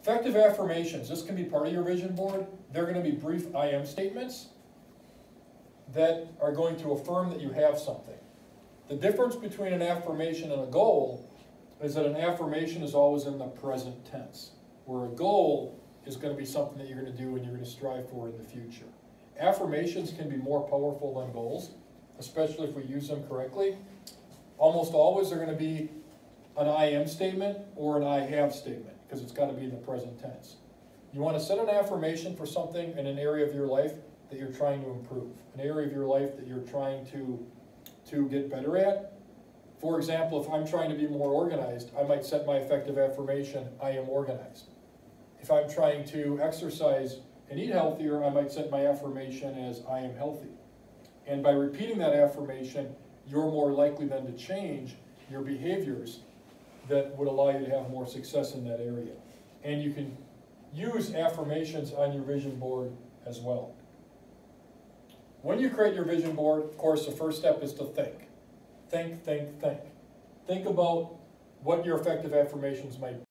Effective affirmations, this can be part of your vision board. They're gonna be brief I am statements that are going to affirm that you have something. The difference between an affirmation and a goal is that an affirmation is always in the present tense, where a goal is gonna be something that you're gonna do and you're gonna strive for in the future. Affirmations can be more powerful than goals, especially if we use them correctly. Almost always they're gonna be an I am statement or an I have statement, because it's gotta be in the present tense. You wanna set an affirmation for something in an area of your life that you're trying to improve, an area of your life that you're trying to, to get better at. For example, if I'm trying to be more organized, I might set my effective affirmation, I am organized. If I'm trying to exercise and eat healthier, I might set my affirmation as I am healthy. And by repeating that affirmation, you're more likely then to change your behaviors that would allow you to have more success in that area. And you can use affirmations on your vision board as well. When you create your vision board, of course, the first step is to think. Think, think, think. Think about what your effective affirmations might